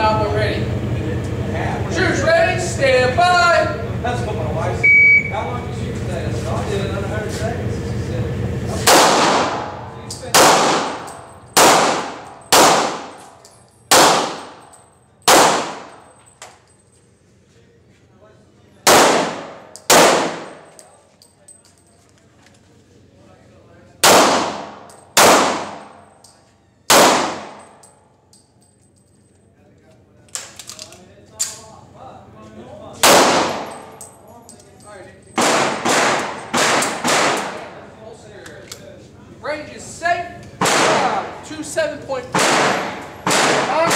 out when ready. Shooters ready, stand by. That's what my wife said. Range is safe. Uh, two seven point. On